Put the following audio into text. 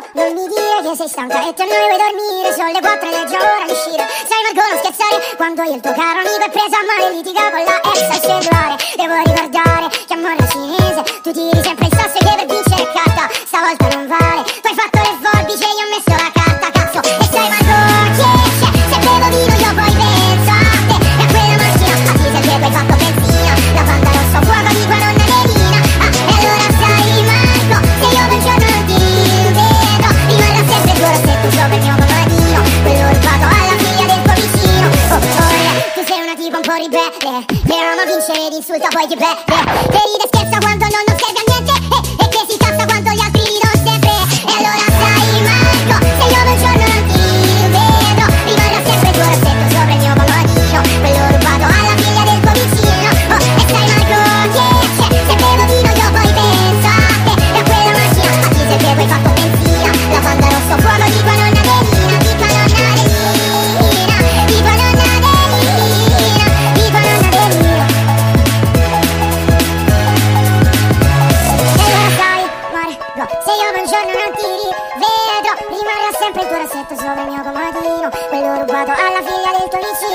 che sei stanca e ti annoi vuoi dormire Sono le quattro e è già ora di uscire. Sai Marco non scherzare? Quando io il tuo caro amico è preso a male Litiga con la ex al cellulare. Devo ricordare che amore la cinese Tu tiri sempre il sasso che per vincere carta Stavolta non vale hai fatto le forbici e io ho messo la ribelle Però non vincere ed poi ti belle Che ride scherza quando non, non serve a niente nome mio comodino Quello rubato alla figlia del tuo vicino